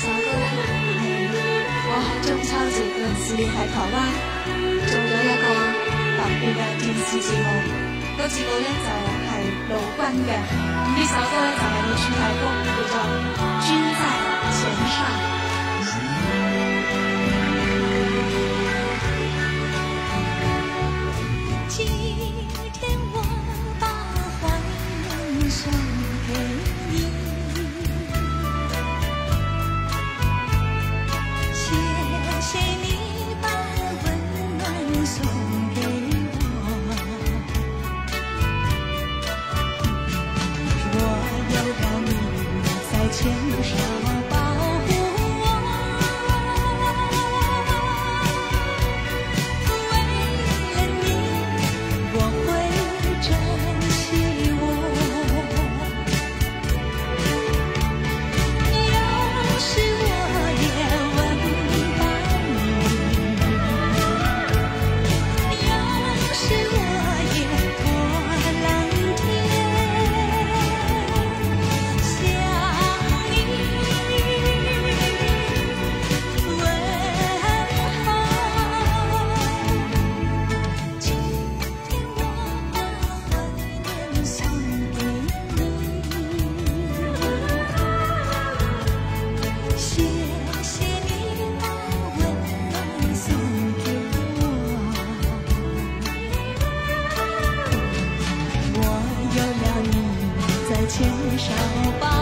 这首歌啦。我喺中秋节嗰时喺台湾做咗一个特别嘅电视节目，个节目咧就系、是、老君嘅，呢首歌咧就系、是、你串太公。牵手吧。牵手吧